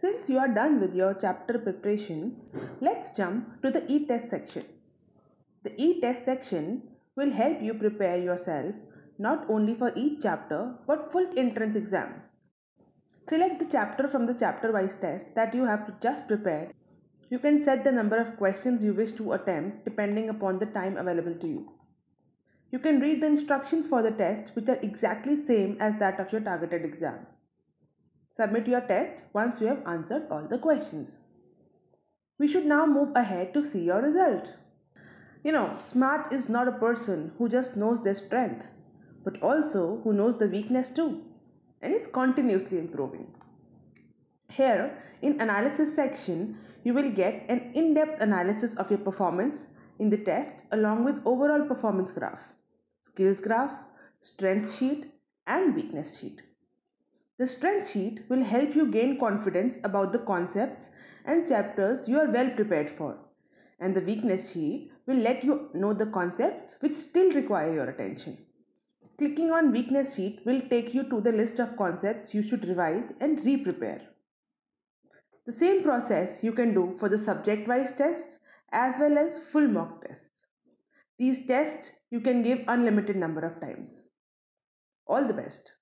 Since you are done with your chapter preparation, let's jump to the e-test section. The e-test section will help you prepare yourself not only for each chapter but full entrance exam. Select the chapter from the chapter wise test that you have just prepared. You can set the number of questions you wish to attempt depending upon the time available to you. You can read the instructions for the test which are exactly same as that of your targeted exam. Submit your test once you have answered all the questions. We should now move ahead to see your result. You know, smart is not a person who just knows their strength, but also who knows the weakness too and is continuously improving. Here, in analysis section, you will get an in-depth analysis of your performance in the test along with overall performance graph, skills graph, strength sheet and weakness sheet. The strength sheet will help you gain confidence about the concepts and chapters you are well prepared for. And the weakness sheet will let you know the concepts which still require your attention. Clicking on weakness sheet will take you to the list of concepts you should revise and re-prepare. The same process you can do for the subject-wise tests as well as full mock tests. These tests you can give unlimited number of times. All the best.